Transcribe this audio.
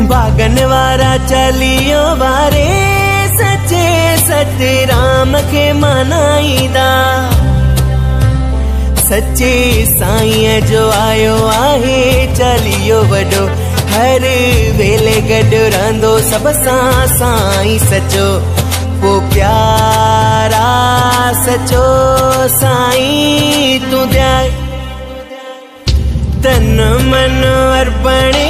बागन वारा चलियो वारे सचे सत राम खे मनाईंदा। सचे साईं जो आयो आहे, चलियो वॾो, हर वेले गॾु रहंदो सभ सां साईं सचो। पोइ प्यारा सचो साईं, तूं ध्यान, तन मन अर्पण